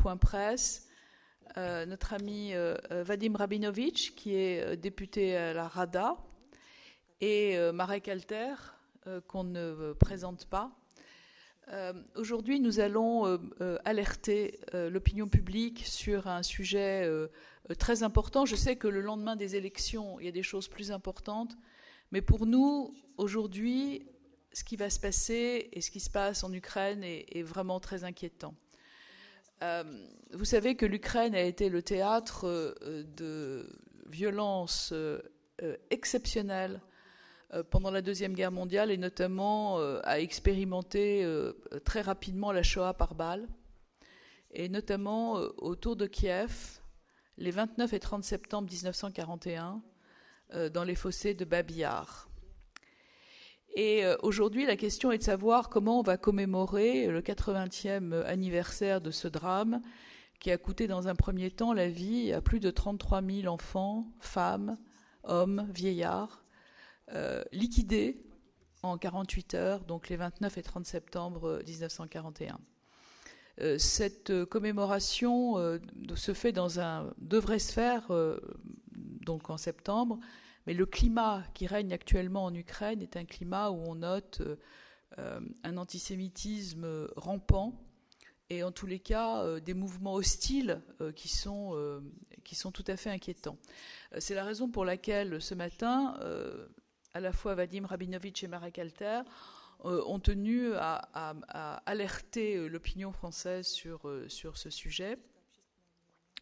point presse notre ami Vadim Rabinovitch, qui est député à la Rada, et Marek Alter, qu'on ne présente pas. Aujourd'hui, nous allons alerter l'opinion publique sur un sujet très important. Je sais que le lendemain des élections, il y a des choses plus importantes, mais pour nous, aujourd'hui, ce qui va se passer et ce qui se passe en Ukraine est, vraiment très inquiétant. Euh, vous savez que l'Ukraine a été le théâtre euh, de violences euh, exceptionnelles pendant la Deuxième Guerre mondiale et notamment a expérimenté très rapidement la Shoah par balle, et notamment autour de Kiev, les 29 et 30 septembre 1941, dans les fossés de Babillard. Et euh, aujourd'hui, la question est de savoir comment on va commémorer le 80e anniversaire de ce drame qui a coûté dans un premier temps la vie à plus de 33 000 enfants, femmes, hommes, vieillards, euh, liquidés en 48 heures, donc les 29 et 30 septembre 1941. Euh, cette commémoration se fait dans un devrait se faire donc en septembre mais le climat qui règne actuellement en Ukraine est un climat où on note euh, un antisémitisme rampant et en tous les cas euh, des mouvements hostiles euh, qui, sont, tout à fait inquiétants. C'est la raison pour laquelle ce matin, à la fois Vadim Rabinovitch et Marek Alter ont tenu à, alerter l'opinion française sur ce sujet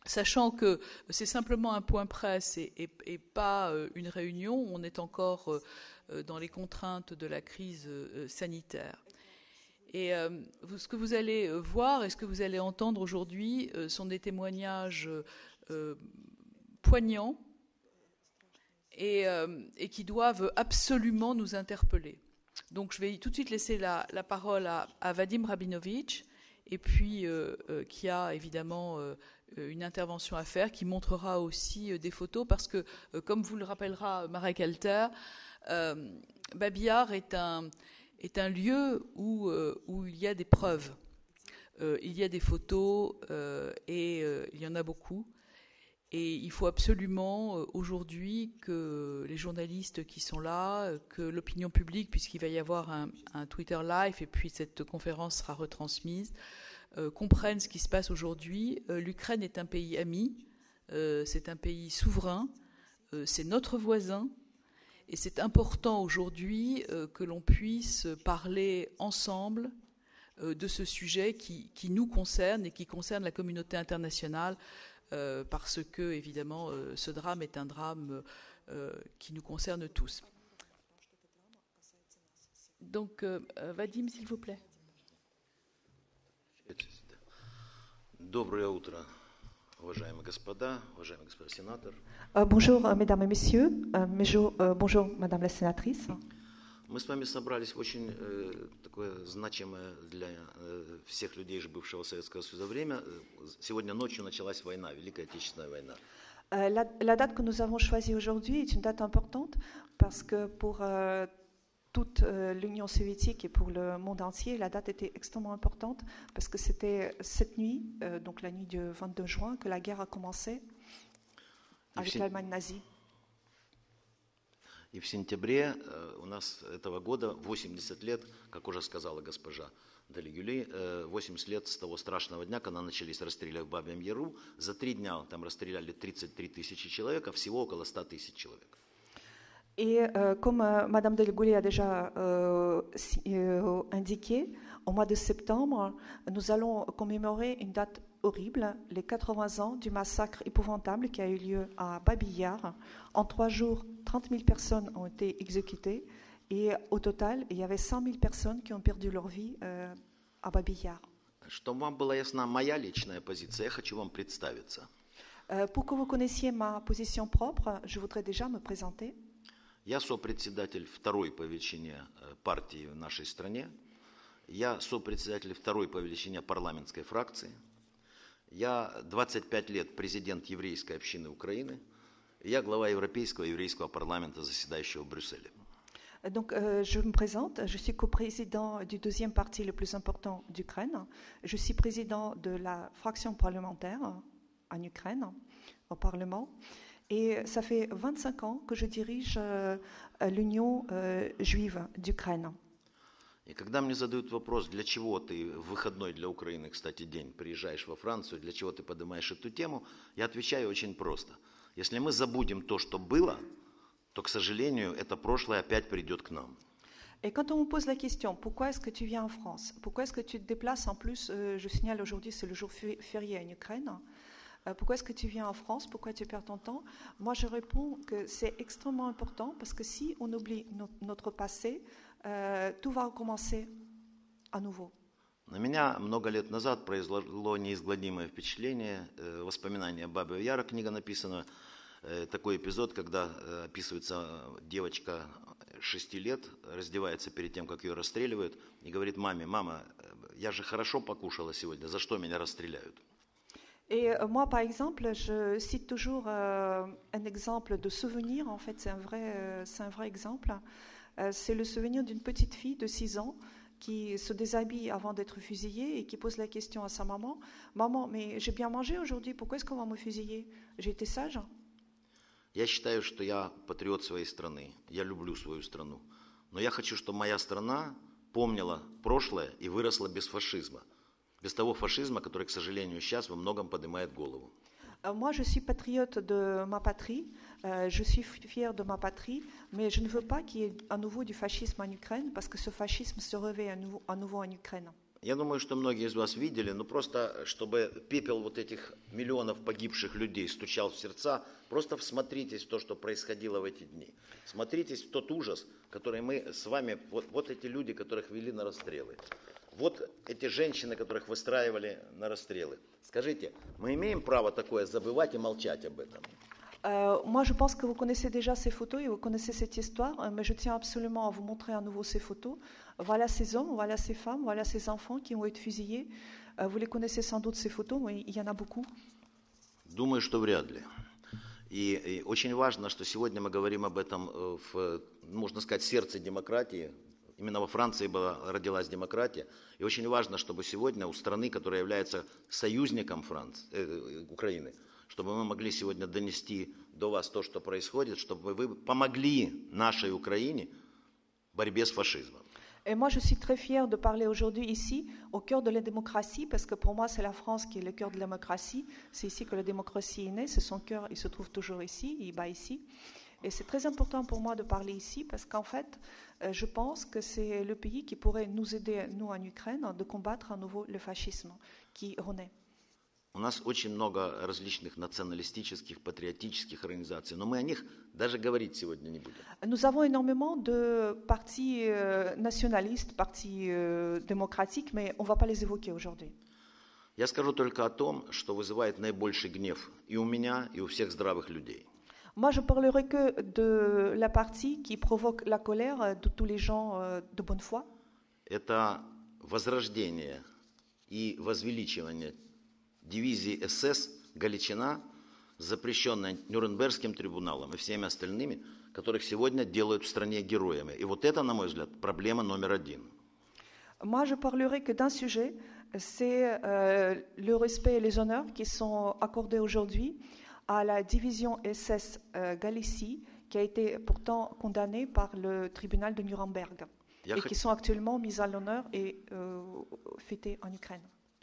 sachant que c'est simplement un point presse et, pas euh, une réunion, on est encore euh, euh, dans les contraintes de la crise sanitaire. Et ce que vous allez voir et ce que vous allez entendre aujourd'hui sont des témoignages poignants et, qui doivent absolument nous interpeller. Donc je vais tout de suite laisser la, parole à, à, Vadim Rabinovitch, et puis qui a évidemment euh, une intervention à faire qui montrera aussi euh, des photos parce que, euh, comme vous le rappellera Marek Alter, Babillard est un, lieu où il y a des preuves. il y a des photos et il y en a beaucoup. Et il faut absolument aujourd'hui que les journalistes qui sont là, que l'opinion publique, puisqu'il va y avoir un, Twitter live et puis cette conférence sera retransmise, euh, comprennent ce qui se passe aujourd'hui. Euh, L'Ukraine est un pays ami, euh, c'est un pays souverain, c'est notre voisin, et c'est important aujourd'hui que l'on puisse parler ensemble de ce sujet qui, nous concerne et qui concerne la communauté internationale, euh, parce que, évidemment, euh, ce drame est un drame euh, qui nous concerne tous. Donc, Vadim, s'il vous plaît. bonjour, mesdames et messieurs. bonjour, madame la sénatrice. Мы с вами собрались в очень э, такое значимое для э, всех людей, бывшего Советского Союза время. Сегодня ночью началась война, Великая Отечественная война. La, la date que nous avons choisie aujourd'hui est une date importante parce que pour euh, toute euh, l'Union soviétique et pour le monde entier, la date était extrêmement importante parce que c'était cette nuit, euh, donc la nuit du 22 juin, que la guerre a commencé avec l'Allemagne nazie. И в сентябре э, у нас этого года 80 лет, как уже сказала госпожа Далигюли, 80 лет с того страшного дня, когда начались расстрелы в Бабьем Яру. За три дня там расстреляли 33 тысячи человек, а всего около 100 тысяч человек. Et euh, comme euh, Madame Delgoulé a déjà euh, indiqué, au mois de septembre, nous allons commémorer une date horrible, les 80 ans du massacre épouvantable qui a eu lieu à Babillard. En trois jours, 30 000 personnes ont été exécutées et au total, il y avait 100 000 personnes qui ont perdu leur vie à Babillard. Pour que vous connaissiez ma position propre, je voudrais déjà me présenter. Я сопредседатель второй по величине э, партии в нашей стране. Я сопредседатель второй по величине парламентской фракции. Я 25 лет президент еврейской общины Украины. Я глава Европейского еврейского парламента, заседающего в Брюсселе. Donc, euh, je me présente. Je suis coprésident du deuxième parti le plus important d'Ukraine. Je suis président de la fraction parlementaire en Ukraine, au Parlement. Et ça fait 25 ans que je dirige euh, l'Union euh, juive d'Ukraine. И когда мне задают вопрос, для чего ты в выходной для Украины, кстати, день приезжаешь во Францию, для чего ты поднимаешь эту тему, я отвечаю очень просто. Если мы забудем то, что было, то, к сожалению, это прошлое опять придет к нам. Et quand on me pose la question, pourquoi est-ce que tu viens en France Pourquoi est-ce que tu te déplaces En plus, euh, je signale aujourd'hui, c'est le jour fé- férié en Ukraine. Euh, pourquoi est-ce que tu viens en France Pourquoi tu perds ton temps Moi, je réponds que c'est extrêmement important parce que si on oublie no- notre passé, euh, tout va recommencer à nouveau. На меня много лет назад произвело неизгладимое впечатление, э, воспоминания Бабы Яра, книга написана, э, такой эпизод, когда э, описывается девочка 6 лет, раздевается перед тем, как ее расстреливают, и говорит маме, мама, э, я же хорошо покушала сегодня, за что меня расстреляют? Et euh, moi, par exemple, je cite toujours euh, un exemple de souvenir. En fait, c'est un vrai, euh, c'est un vrai exemple. Euh, c'est le souvenir d'une petite fille de 6 ans qui se déshabille avant d'être fusillée et qui pose la question à sa maman Maman, mais j'ai bien mangé aujourd'hui, pourquoi est-ce qu'on va me fusiller J'ai été sage Я считаю, что я патриот своей страны, я люблю свою страну, но я хочу, чтобы моя страна помнила прошлое и выросла без фашизма, без того фашизма, который, к сожалению, сейчас во многом поднимает голову. Euh, Moi, je suis patriote de ma patrie, euh, je suis fière de ma patrie, mais je ne veux pas qu'il y ait à nouveau du fascisme en Ukraine parce que ce fascisme se réveille à nouveau, à nouveau en Ukraine. Я думаю, что многие из вас видели, но просто, чтобы пепел вот этих миллионов погибших людей стучал в сердца, просто всмотритесь в то, что происходило в эти дни. Смотритесь в тот ужас, который мы с вами, вот, вот эти люди, которых вели на расстрелы. Вот эти женщины, которых выстраивали на расстрелы. Скажите, мы имеем право такое забывать и молчать об этом? Euh, moi, je pense que vous connaissez déjà ces photos et vous connaissez cette histoire, euh, mais je tiens absolument à vous montrer à nouveau ces photos. Voilà ces hommes, voilà ces femmes, voilà ces enfants qui ont été fusillés. Euh, vous les connaissez sans doute ces photos, mais il y en a beaucoup. Думаю, что вряд ли. И, и очень важно, что сегодня мы говорим об этом э, в, можно сказать, сердце демократии. Именно во Франции была, родилась демократия. И очень важно, чтобы сегодня у страны, которая является союзником Франции, э, Украины, чтобы мы могли сегодня донести до вас то, что происходит, чтобы вы помогли нашей Украине в борьбе с фашизмом. Et moi, je suis très fière de parler aujourd'hui ici, au cœur de la démocratie, parce que pour moi, c'est la France qui est le cœur de la démocratie. C'est ici que la démocratie est née. C'est son cœur, il se trouve toujours ici, il bat ici. Et c'est très important pour moi de parler ici, parce qu'en fait, euh, je pense que c'est le pays qui pourrait nous aider, nous en Ukraine, de combattre à nouveau le fascisme qui renaît. У нас очень много различных националистических, патриотических организаций, но мы о них даже говорить сегодня не будем. Nous avons énormément de partis euh, nationalistes, partis euh, démocratiques, mais on va pas les évoquer aujourd'hui. Я скажу только о том, что вызывает наибольший гнев и у меня, и у всех здравых людей. Moi, je parlerai que de la partie qui provoque la colère de tous les gens euh, de bonne foi. Это возрождение и возвеличивание дивизии СС «Галичина», запрещенная Нюрнбергским трибуналом и всеми остальными, которых сегодня делают в стране героями. И вот это, на мой взгляд, проблема номер один. Moi, je parlerai que d'un sujet, c'est euh, le respect et les honneurs qui sont accordés aujourd'hui à la division SS euh, Galicie, qui a été pourtant condamnée par le tribunal de Nuremberg, Я, et хот- qui sont actuellement mises à l'honneur et euh, fêtées en Ukraine.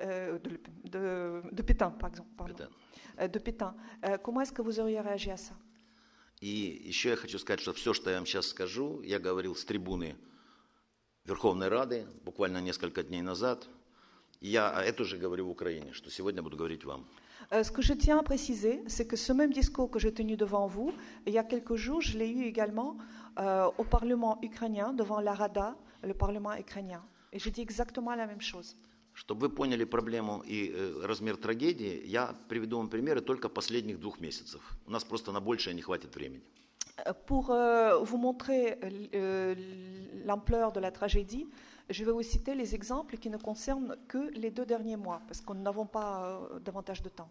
euh, de, Le Pen- de- de Pétain, par exemple, pardon, Петен. Euh, de Pétain. Euh, comment est-ce que vous auriez réagi à ça И еще я хочу сказать, что все, что я вам сейчас скажу, я говорил с трибуны Верховной Рады буквально несколько дней назад. И я это же говорю в Украине, что сегодня буду говорить вам. Euh, ce que je tiens à préciser, c'est que ce même discours que j'ai tenu devant vous, il y a quelques jours, je l'ai eu également euh, au Parlement ukrainien, devant la Rada, le Parlement ukrainien. Et j'ai dit exactement la même chose. Чтобы вы поняли проблему и э, размер трагедии, я приведу вам примеры только последних двух месяцев. У нас просто на большее не хватит времени. Euh, Pour euh, vous montrer euh, l'ampleur de la tragédie, je vais vous citer les exemples qui ne concernent que les deux derniers mois, parce que nous n'avons pas euh, davantage de temps.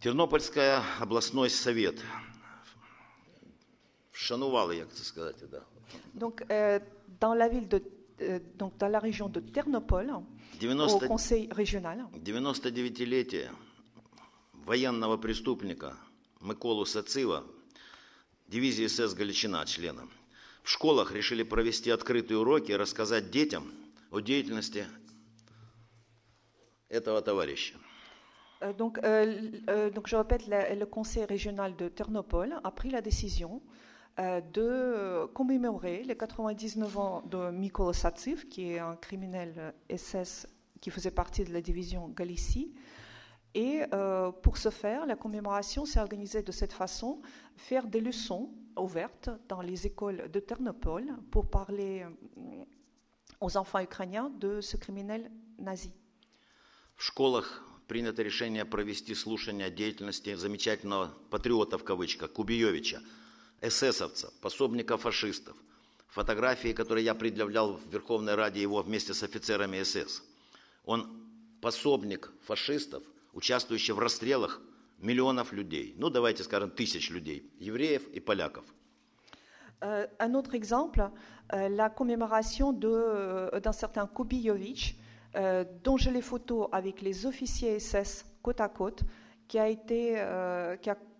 Тернопільський обласний совет вшанували, як це сказати, да. Donc, euh, dans la ville de, euh, donc dans la région de Ternopol, au 90 conseil régional, 99-летие военного преступника Миколу Сацива, дивизии СС «Галичина» члена. В школах решили провести открытые уроки и рассказать детям о деятельности этого товарища. Euh, donc, euh, donc, je répète, la- le conseil régional de Ternopol a pris la décision euh, de euh, commémorer les 99 ans de Mikolo Satsiv, qui est un criminel euh, SS qui faisait partie de la division Galicie. Et euh, pour ce faire, la commémoration s'est organisée de cette façon, faire des leçons ouvertes dans les écoles de Ternopol pour parler euh, aux enfants ukrainiens de ce criminel nazi. В школах принято решение провести слушание о деятельности замечательного патриота в кавычках Кубиевича, эсэсовца, пособника фашистов. Фотографии, которые я предъявлял в Верховной Раде его вместе с офицерами СС. Он пособник фашистов, участвующий в расстрелах миллионов людей. Ну, давайте скажем, тысяч людей, евреев и поляков. Euh, un autre exemple, euh, la commémoration euh, d'un certain Kubijovic, euh, dont j'ai les photos avec les officiers SS côte à côte, qui a été, euh, qui a,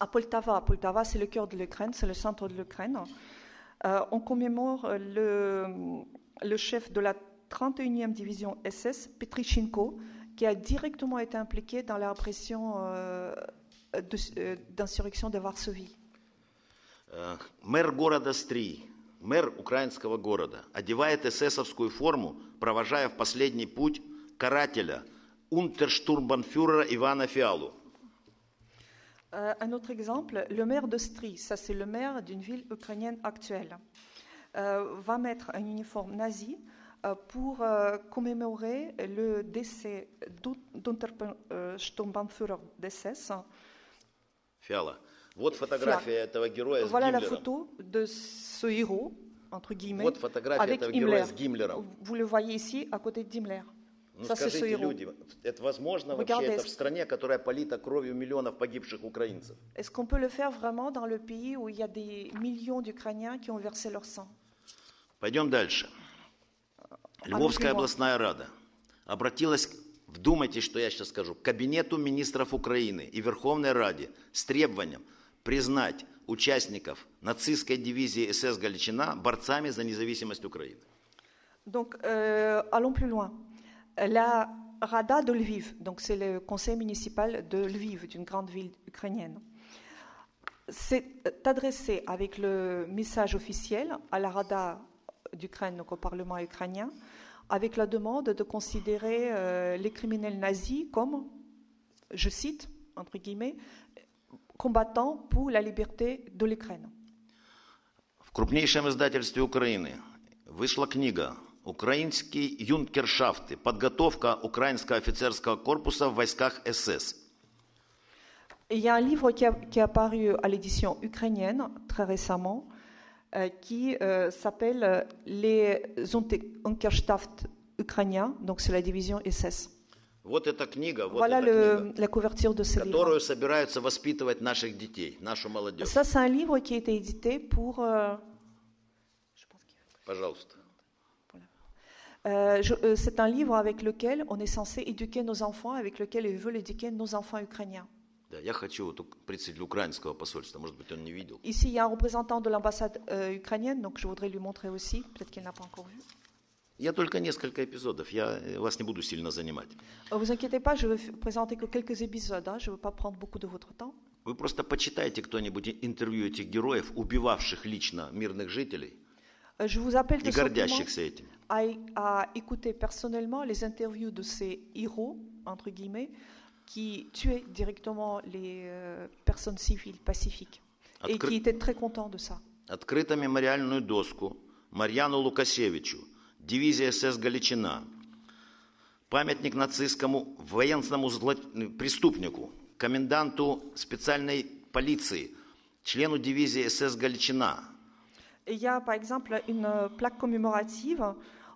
à Poltava. Poltava, c'est le cœur de l'Ukraine, c'est le centre de l'Ukraine. Euh, on commémore le, le chef de la 31e division SS, Petrichenko, qui a directement été impliqué dans la répression euh, de- euh, d'insurrection de Varsovie. Э, Мэр города Стрий, мэр украинского города, одевает эсэсовскую форму, провожая в последний путь карателя, унтерштурмбанфюрера Ивана Фиалу. Euh, un autre exemple, le maire de Stry, ça c'est le maire d'une ville ukrainienne actuelle, euh, va mettre un uniforme nazi euh, pour euh, commémorer le décès d'Untersturmbannführer d'SS. Фиала. Вот фотография этого героя с Voilà la Гиммлером. photo de ce héros, entre guillemets, Вот фотография avec этого Himmler. героя с Гиммлером. Vous le voyez ici, à côté de Himmler. Ну скажите, люди, это возможно Regardez, вообще это в стране, которая полита кровью миллионов погибших украинцев? Est-ce qu'on peut le faire vraiment dans le pays où il y a des millions d'Ukrainiens qui ont versé leur sang Пойдем дальше. Львовская Львов. областная рада обратилась, вдумайтесь, что я сейчас скажу, к Кабинету министров Украины и Верховной Раде с требованием признать участников нацистской дивизии СС Галичина борцами за независимость Украины. Donc, euh, allons plus loin. La Rada de Lviv, donc c'est le conseil municipal de Lviv, d'une grande ville ukrainienne, s'est adressé avec le message officiel à la Rada d'Ukraine, donc au Parlement ukrainien, avec la demande de considérer euh, les criminels nazis comme, je cite, entre guillemets, combattants pour la liberté de l'Ukraine. В крупнейшем издательстве Украины вышла книга «Украинские юнкершафты. Подготовка украинского офицерского корпуса в войсках СС». Et il y a un livre qui, a- qui est apparu à l'édition ukrainienne très récemment euh, qui euh, s'appelle euh, Les Unterstaft ukrainiens, donc c'est la division SS. Вот эта книга, вот voilà эта le- книга, la couverture de ce livre. которую собираются воспитывать наших детей, нашу молодежь. Ça, c'est un livre qui a été édité pour. euh, je pense qu'il- Пожалуйста. Euh, je- euh, c'est un livre avec lequel on est censé éduquer nos enfants, avec lequel ils veulent éduquer nos enfants ukrainiens. Да, я хочу вот у- представителя украинского посольства, может быть, он не видел. Ici, il y a un représentant de l'ambassade euh, ukrainienne, donc je voudrais lui montrer aussi, peut-être qu'il n'a pas encore vu. Я только несколько эпизодов, я э, вас не буду сильно занимать. Euh, Vous inquiétez pas, je vais f- présenter que quelques épisodes. hein, je ne veux pas prendre beaucoup de votre temps. Вы просто почитайте кто-нибудь и- интервью этих героев, убивавших лично мирных жителей Euh, Je vous appelle и tout simplement гордящихся этим. à, à écouter personnellement les interviews de ces héros, entre guillemets, qui tuaient directement les euh, personnes civiles pacifiques et Откры- qui étaient très contents de ça. Открыто мемориальную доску Марьяну Лукасевичу, дивизия СС «Галичина», памятник нацистскому военному зло- преступнику, коменданту специальной полиции, члену дивизии СС «Галичина», Et il y a par exemple une euh, plaque commémorative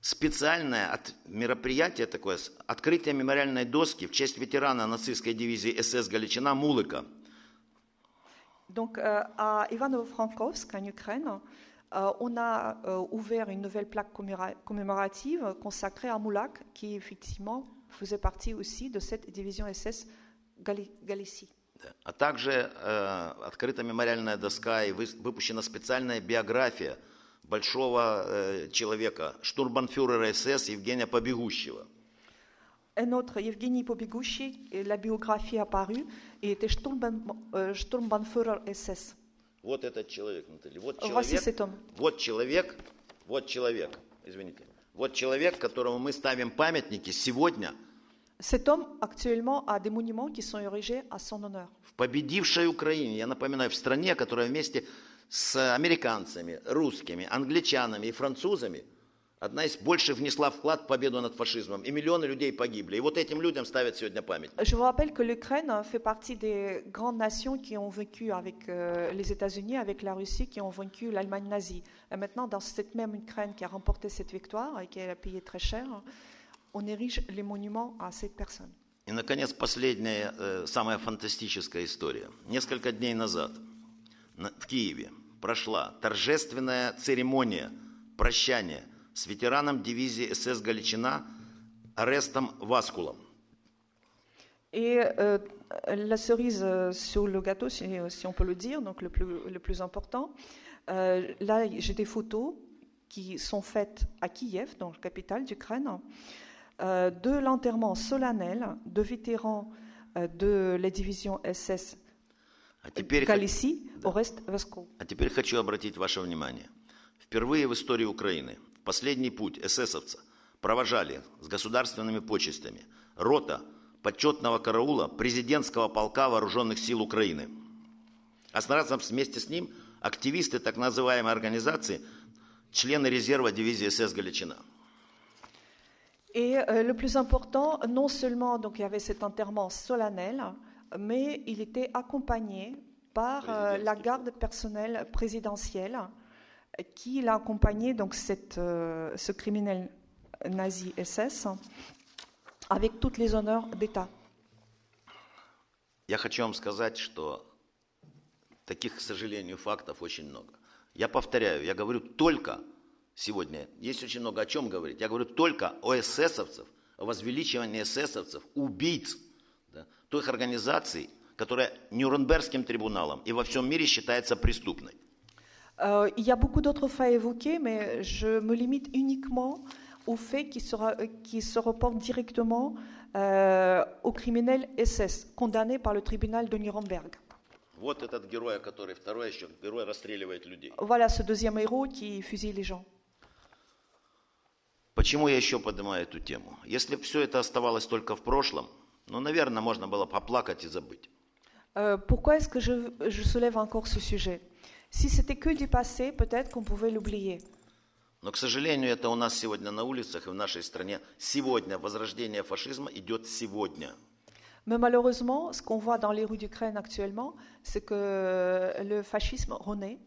специальное от- мероприятие такое, открытие мемориальной доски в честь ветерана нацистской дивизии СС Галичина Мулыка. Donc, euh, à Ivano-Frankovsk, en Ukraine, euh, on a euh, ouvert une nouvelle plaque commémora- commémorative consacrée à Moulak, qui effectivement faisait partie aussi de cette division SS Gali- Galicie. А также э, открыта мемориальная доска и вы- выпущена специальная биография большого э, человека, штурмбанфюрера СС Евгения Побегущего. Un autre, Pobiguchi, et la biographie apparue, il était euh, Sturmbannführer SS. Вот этот человек, Наталья. Вот человек, вот человек, вот человек, извините. Вот человек, которому мы ставим памятники сегодня Cet homme, actuellement, a des monuments qui sont érigés à son honneur. в победившей Украине. Я напоминаю, в стране, которая вместе с американцами, русскими, англичанами и французами одна из больше внесла вклад в победу над фашизмом. И миллионы людей погибли. И вот этим людям ставят сегодня памятник. Je vous rappelle que l'Ukraine fait partie des grandes nations qui ont vaincu avec euh, les États-Unis, avec la Russie, qui ont vaincu l'Allemagne nazie. Et maintenant, dans cette même Ukraine qui a remporté cette victoire et qui a payé très cher, on érige les monuments à cette personne. И, наконец, последняя, э, самая фантастическая история. Несколько дней назад на- в Киеве прошла торжественная церемония прощания с ветераном дивизии СС «Галичина» Арестом Васкулом. Et euh, la cerise euh, sur le gâteau, si, si on peut le dire, donc le plus, le plus important, euh, là j'ai des photos qui sont faites à Kiev, donc la capitale d'Ukraine, euh, de l'enterrement solennel de vétérans euh, de la division SS А теперь, Galicie au reste а теперь хочу обратить ваше внимание. Впервые в истории Украины в последний путь эсэсовца провожали с государственными почестями рота почетного караула президентского полка вооруженных сил Украины. А сразу вместе с ним активисты так называемой организации, члены резерва дивизии СС «Галичина». Et euh, le plus important, non seulement donc il y avait cet enterrement solennel, mais il était accompagné par euh, la garde personnelle présidentielle qui l'a accompagné donc cette, euh, ce criminel nazi SS avec toutes les honneurs d'État. Я хочу вам сказать, что таких, к сожалению, фактов очень много. Я повторяю, я говорю только сегодня, есть очень много о чем говорить, я говорю только о эсэсовцев, о возвеличивании эсэсовцев, убийц, той организации, которая Нюрнбергским трибуналом и во всем мире считается преступной. Euh, il y a beaucoup d'autres faits à évoquer, mais je me limite uniquement aux faits qui, sera- euh, qui se reportent directement euh, aux criminels SS, condamnés par le tribunal de Nuremberg. Вот этот герой, который второй еще, герой расстреливает людей. Voilà ce deuxième héros qui fusille les gens. Почему я еще поднимаю эту тему? Если все это оставалось только в прошлом, ну, наверное, можно было поплакать и забыть. Euh, pourquoi est-ce que je, je soulève encore ce sujet Si c'était que du passé, peut-être qu'on pouvait l'oublier. Но, к сожалению, это у нас сегодня на улицах и в нашей стране. Сегодня возрождение фашизма идет сегодня. Mais malheureusement, ce qu'on voit dans les rues d'Ukraine actuellement, c'est que le fascisme renaît.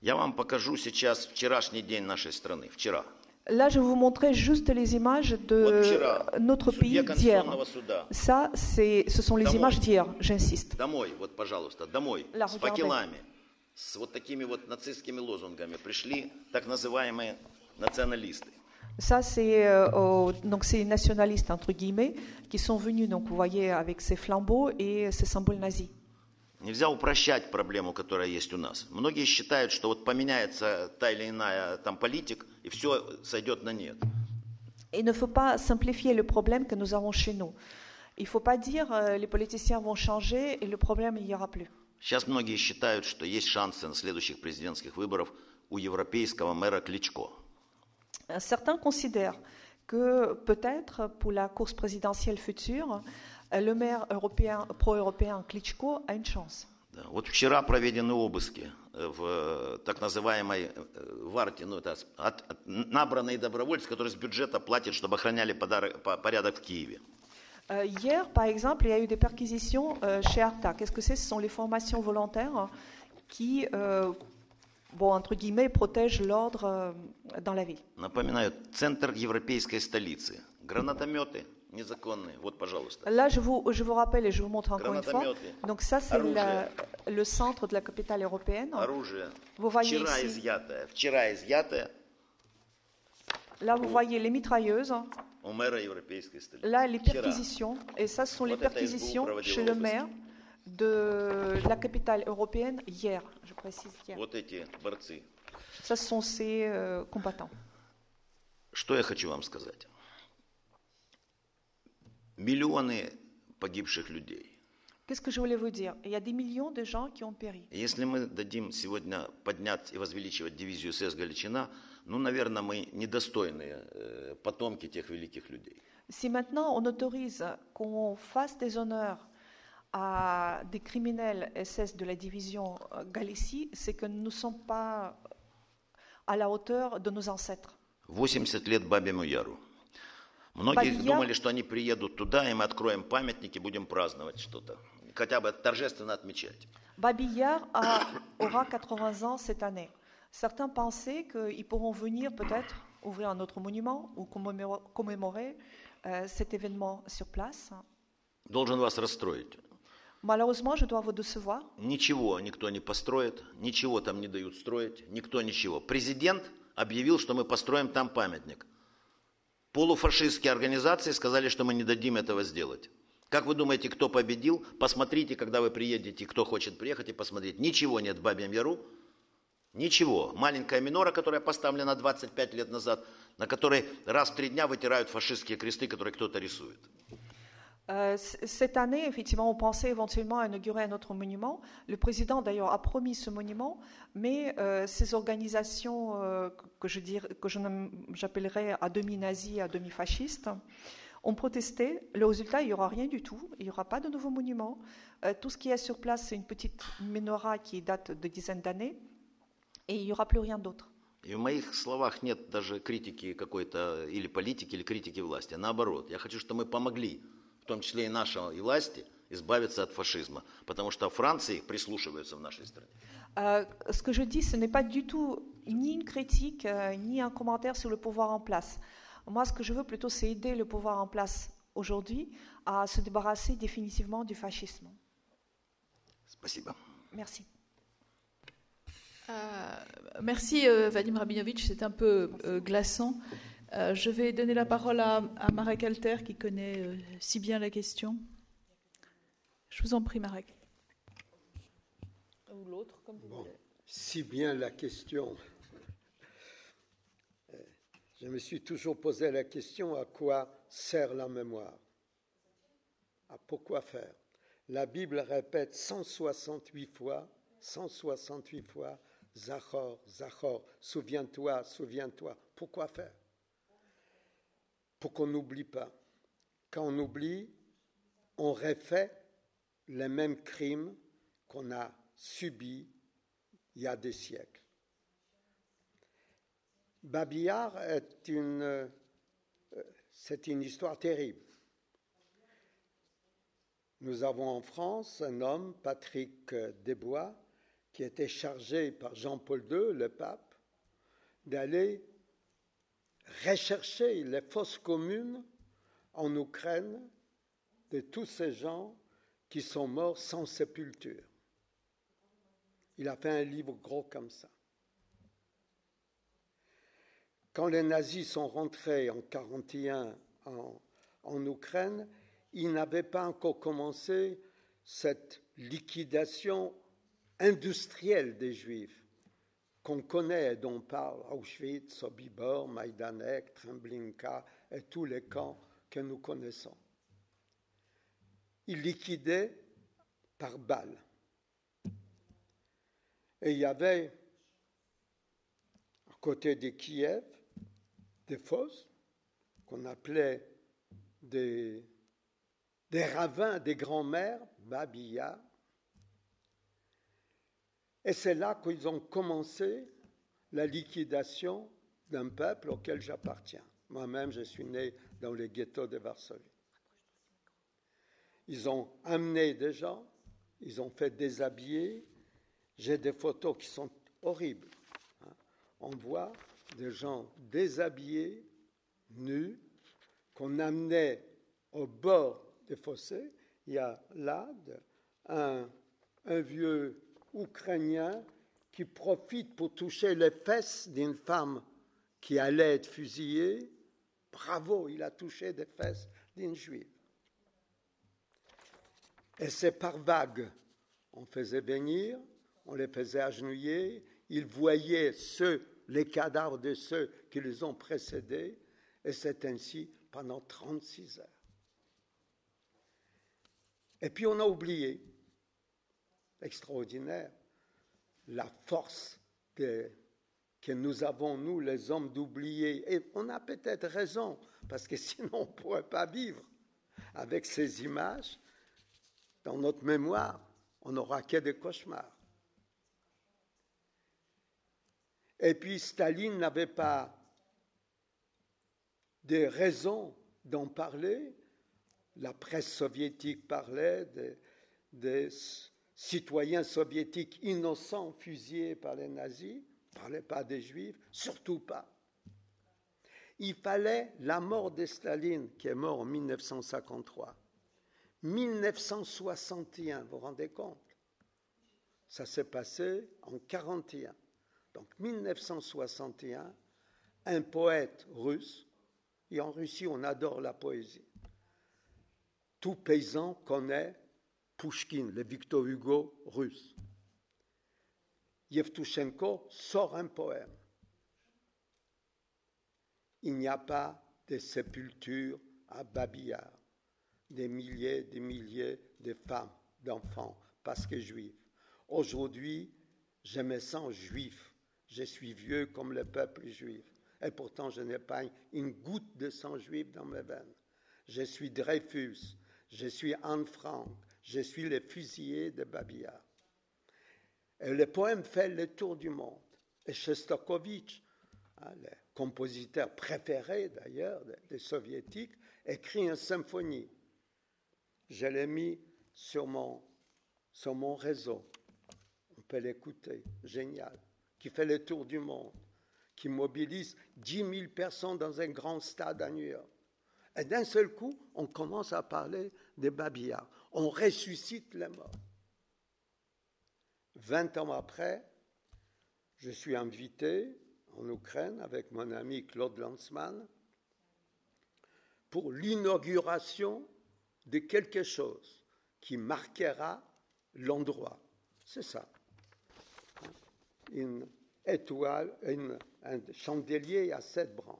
Я вам покажу сейчас вчерашний день нашей страны. Вчера. Là, je vous montrais juste les images Вот de вчера notre судья pays d'hier. Конституционного суда Ça, c'est, ce sont les Домой. images d'hier, j'insiste. домой, вот, пожалуйста, домой, Là, с regardez. факелами, с вот такими вот нацистскими лозунгами пришли так называемые националисты. Ça, c'est euh, au- donc c'est les nationalistes entre guillemets qui sont venus, donc vous voyez, avec ces flambeaux et ces symboles nazis. Нельзя упрощать проблему, которая есть у нас. Многие считают, что вот поменяется та или иная там политик, и все сойдет на нет. Il ne faut pas simplifier le problème que nous avons chez nous. Il ne faut pas dire euh, les politiciens vont changer et le problème il y aura plus. Сейчас многие считают, что есть шансы на следующих президентских выборах у европейского мэра Кличко. Euh, Certains considèrent que peut-être pour la course présidentielle future, euh, le maire européen pro-européen Klitschko a une chance. Да. Вот вчера проведены обыски э, в э, так называемой э, Варте, ну это с- от- от- набранные добровольцы, которые с бюджета платят, чтобы охраняли подарок- по- порядок в Киеве. Euh, hier, par exemple, il y a eu des perquisitions euh, chez Arta. Qu'est-ce que c'est Ce sont les formations volontaires qui, euh, bon, entre guillemets, protègent l'ordre euh, dans la ville. Напоминаю, центр европейской столицы. Гранатометы незаконные. Вот, пожалуйста. Là, je vous, je vous rappelle et je vous montre encore une fois. Гранатометы, Donc ça, c'est Оружие. la- le centre de la capitale européenne. оружие. Vous voyez Вчера ici. изъятое. Вчера изъятое Là, vous voyez les mitrailleuses. у мэра европейской столицы. Là, les Вчера. perquisitions. Et ça, ce sont les Вот это perquisitions SBU проводила chez le обыск. maire de la capitale européenne hier. Je précise hier. Вот эти борцы. Ça, ce sont ces euh, combattants. Что я хочу вам сказать? Миллионы погибших людей. Qu'est-ce que je voulais vous dire Il y a des millions de gens qui ont péri. Если мы дадим сегодня поднять и возвеличивать дивизию СС Галичина, ну, наверное, мы недостойные э, потомки тех великих людей. Si maintenant on autorise qu'on fasse des honneurs à des criminels SS de la division euh, Galicie, c'est que nous ne sommes pas à la hauteur de nos ancêtres. 80 лет Бабину Яру. Многие Яр- думали, что они приедут туда, и мы откроем памятники, будем праздновать что-то. Хотя бы торжественно отмечать. Babi Yar a- aura 80 ans cette année. Certains pensaient qu'ils pourront venir peut-être ouvrir un autre monument ou commémorer, euh, cet événement sur place. Должен вас расстроить. Malheureusement, je dois vous décevoir. Ничего никто не построит, ничего там не дают строить, никто ничего. Президент объявил, что мы построим там памятник. Полуфашистские организации сказали, что мы не дадим этого сделать. Как вы думаете, кто победил? Посмотрите, когда вы приедете, кто хочет приехать и посмотреть. Ничего нет в Бабьем Яру. Ничего. Маленькая минора, которая поставлена 25 лет назад, на которой раз в три дня вытирают фашистские кресты, которые кто-то рисует. Euh, c- cette année, effectivement, on pensait éventuellement à inaugurer un autre monument. Le président, d'ailleurs, a promis ce monument, mais euh, ces organisations euh, que- que je dirais- que je nomme- j'appellerais à demi nazies, à demi fascistes, ont protesté. Le résultat, il n'y aura rien du tout. Il n'y aura pas de nouveau monument. Euh, tout ce qui est sur place, c'est une petite menorah qui date de dizaines d'années, et il n'y aura plus rien d'autre. И в моих словах нет даже критики какой-то или политики, или критики власти. Наоборот, я хочу, чтобы мы помогли, в том числе и нашей власти, избавиться от фашизма. Потому что Франции прислушиваются в нашей стране. Euh, ce que je dis, ce n'est pas du tout ni une critique, euh, ni un commentaire sur le pouvoir en place. Moi, ce que je veux plutôt, c'est aider le pouvoir en place aujourd'hui à se débarrasser définitivement du fascisme. Спасибо. Merci. Euh, merci euh, Vadim Rabinovitch, c'est un peu euh, glaçant. Euh, je vais donner la parole à, à Marek Alter qui connaît euh, si bien la question. Je vous en prie, Marek. Ou l'autre, comme vous Bon, voulez. si bien la question. Euh, Je me suis toujours posé la question à quoi sert la mémoire? À pourquoi faire? La Bible répète 168 fois, 168 fois, Zachor, Zachor, souviens-toi, souviens-toi. Pourquoi faire? Pour qu'on n'oublie pas. Quand on oublie, on refait les mêmes crimes qu'on a subis il y a des siècles. Babillard est une, euh, c'est une histoire terrible. Nous avons en France un homme, Patrick Desbois, qui était chargé par Jean-Paul II, le pape, d'aller rechercher les fosses communes en Ukraine de tous ces gens qui sont morts sans sépulture. Il a fait un livre gros comme ça. Quand les nazis sont rentrés en 1941 en, en Ukraine, ils n'avaient pas encore commencé cette liquidation industrielle des Juifs qu'on connaît et dont parle Auschwitz, Sobibor, Majdanek, Tremblinka et tous les camps que nous connaissons. Ils liquidaient par balles. Et il y avait, à côté de Kiev, des fosses qu'on appelait des, des ravins des grands-mères, Babilla. Et c'est là qu'ils ont commencé la liquidation d'un peuple auquel j'appartiens. Moi-même, je suis né dans le ghetto de Varsovie. Ils ont amené des gens, ils ont fait déshabiller. J'ai des photos qui sont horribles. Hein. On voit des gens déshabillés, nus, qu'on amenait au bord des fossés. Il y a là un vieux Ukrainien qui profite pour toucher les fesses d'une femme qui allait être fusillée. Bravo, il a touché des fesses d'une juive. Et c'est par vagues. On faisait venir, on les faisait agenouiller, ils voyaient ceux, les cadavres de ceux qui les ont précédés, et c'est ainsi pendant 36 heures. Et puis on a oublié, extraordinaire, la force que, nous avons, nous les hommes, d'oublier. Et on a peut-être raison, parce que sinon on ne pourrait pas vivre avec ces images dans notre mémoire, on n'aura que des cauchemars. Et puis Staline n'avait pas de raison d'en parler. La presse soviétique parlait des, citoyens soviétiques innocents fusillés par les nazis, ne parlait pas des juifs, surtout pas. Il fallait la mort de Staline, qui est mort en 1953. 1961, vous vous rendez compte? Ça s'est passé en 41. Donc 1961, un poète russe, et en Russie on adore la poésie, tout paysan connaît Pushkin, le Victor Hugo russe. Yevtushenko sort un poème. Il n'y a pas de sépulture à Babillard des milliers, des milliers de femmes, d'enfants, parce que juifs. Aujourd'hui, je me sens juif. Je suis vieux comme le peuple juif. Et pourtant, je n'ai pas une goutte de sang juif dans mes veines. Je suis Dreyfus. Je suis Anne Frank. Je suis le fusillé de Babillard. Et le poème fait le tour du monde. Et Shostakovich, hein, le compositeur préféré d'ailleurs des soviétiques, écrit une symphonie je l'ai mis sur mon, sur mon réseau. On peut l'écouter, génial, qui fait le tour du monde, qui mobilise 10 000 personnes dans un grand stade à New York. Et d'un seul coup, on commence à parler des babillards. On ressuscite les morts. Vingt ans après, je suis invité en Ukraine avec mon ami Claude Lanzmann pour l'inauguration de quelque chose qui marquera l'endroit. C'est ça. Une étoile, un chandelier à sept branches.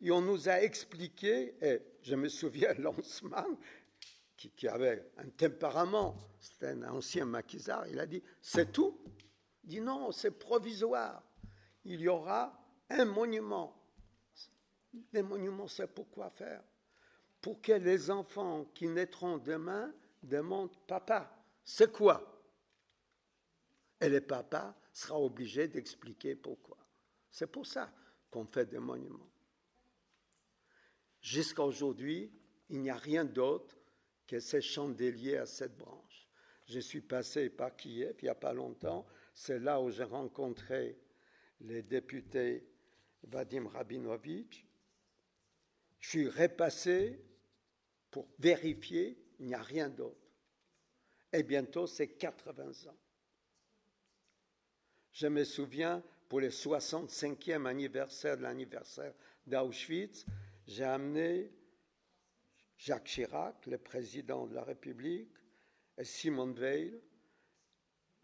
Et on nous a expliqué, et je me souviens, Lanzmann, qui, avait un tempérament, c'était un ancien maquisard, il a dit C'est tout Il dit Non, c'est provisoire. Il y aura un monument. Les monuments, c'est pourquoi faire? Pour que les enfants qui naîtront demain demandent Papa, c'est quoi? Et le papa sera obligé d'expliquer pourquoi. C'est pour ça qu'on fait des monuments. Jusqu'à aujourd'hui, il n'y a rien d'autre que ces chandeliers à cette branche. Je suis passé par Kiev il n'y a pas longtemps. C'est là où j'ai rencontré les députés Vadim Rabinovitch. Je suis repassé pour vérifier, il n'y a rien d'autre. Et bientôt, c'est 80 ans. Je me souviens, pour le 65e anniversaire de l'anniversaire d'Auschwitz, j'ai amené Jacques Chirac, le président de la République, et Simone Veil,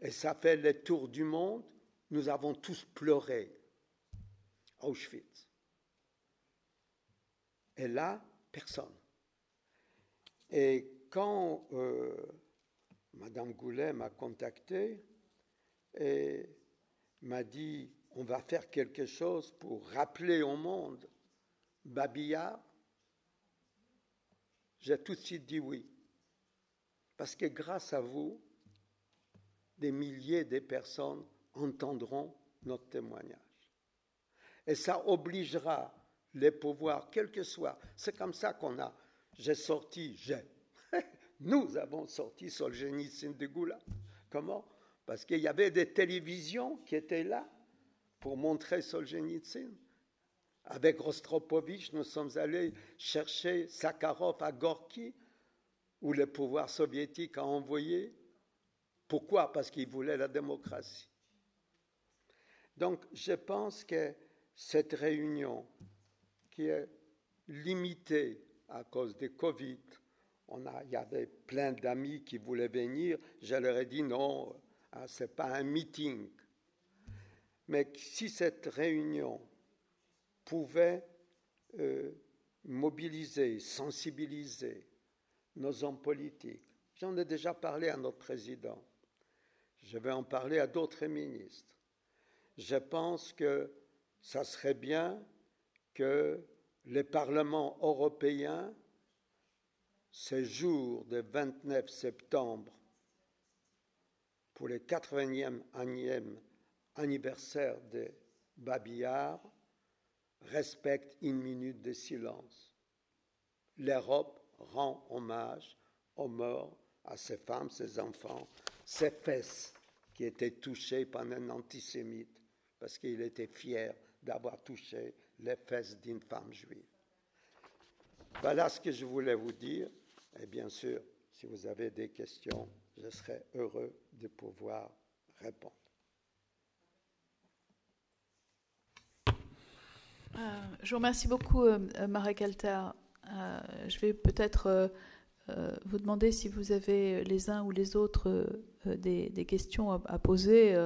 et ça fait le tour du monde. Nous avons tous pleuré. Auschwitz. Et là, personne. Et quand euh, Madame Goulet m'a contacté et m'a dit on va faire quelque chose pour rappeler au monde Babillard, j'ai tout de suite dit oui. Parce que grâce à vous, des milliers de personnes entendront notre témoignage. Et ça obligera les pouvoirs, quels que soient. C'est comme ça qu'on a. J'ai sorti, j'ai. Nous avons sorti Solzhenitsyn de Goula. Comment? Parce qu'il y avait des télévisions qui étaient là pour montrer Solzhenitsyn. Avec Rostropovich, nous sommes allés chercher Sakharov à Gorky, où le pouvoir soviétique a envoyé. Pourquoi? Parce qu'il voulait la démocratie. Donc, je pense que cette réunion, qui est limitée à cause de Covid, on a, il y avait plein d'amis qui voulaient venir, je leur ai dit non, hein, ce n'est pas un meeting. Mais si cette réunion pouvait euh, mobiliser, sensibiliser nos hommes politiques. J'en ai déjà parlé à notre président. Je vais en parler à d'autres ministres. Je pense que ça serait bien que les parlements européens, ce jour du 29 septembre, pour le 80e anniversaire de Babillard, respecte une minute de silence. L'Europe rend hommage aux morts, à ses femmes, ses enfants, ses fesses qui étaient touchées par un antisémite parce qu'il était fier d'avoir touché les fesses d'une femme juive. Voilà ce que je voulais vous dire. Et bien sûr, si vous avez des questions, je serai heureux de pouvoir répondre. Euh, je vous remercie beaucoup, euh, Marek Alter. Euh, je vais peut-être vous demander si vous avez les uns ou les autres des, questions à, poser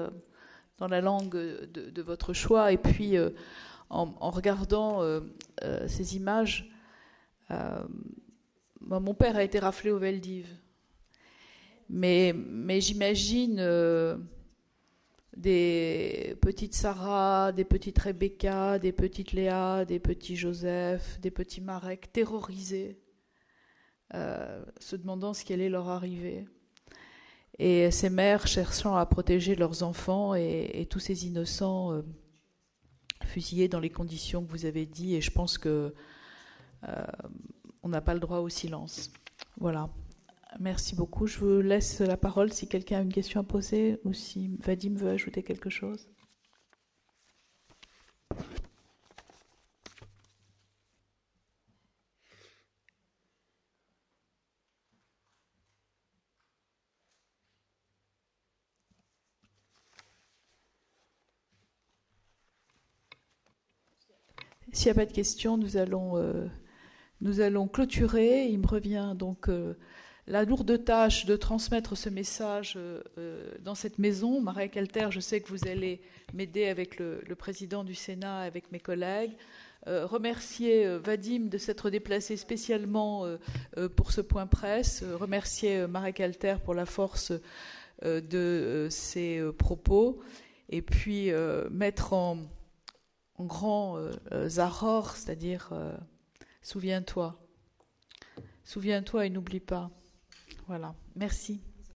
dans la langue de, votre choix. Et puis, en, regardant ces images, mon père a été raflé au Veldiv. Mais, mais j'imagine des petites Sarah, des petites Rebecca, des petites Léa, des petits Joseph, des petits Marek terrorisés, euh, se demandant ce qu'allait leur arriver. Et ces mères cherchant à protéger leurs enfants et, tous ces innocents euh, fusillés dans les conditions que vous avez dit. Et je pense que euh, on n'a pas le droit au silence. Voilà. Merci beaucoup. Je vous laisse la parole si quelqu'un a une question à poser ou si Vadim veut ajouter quelque chose. S'il n'y a pas de questions, nous allons, euh, nous allons clôturer. Il me revient donc euh, la lourde tâche de transmettre ce message euh, euh, dans cette maison. Marie Calter, je sais que vous allez m'aider avec le, président du Sénat, avec mes collègues. Euh, remercier Vadim de s'être déplacé spécialement pour ce point presse. remercier Marie Calter pour la force de ses propos. Et puis mettre en, en grand Zahor, c'est-à-dire souviens-toi. Souviens-toi et n'oublie pas. Voilà, merci.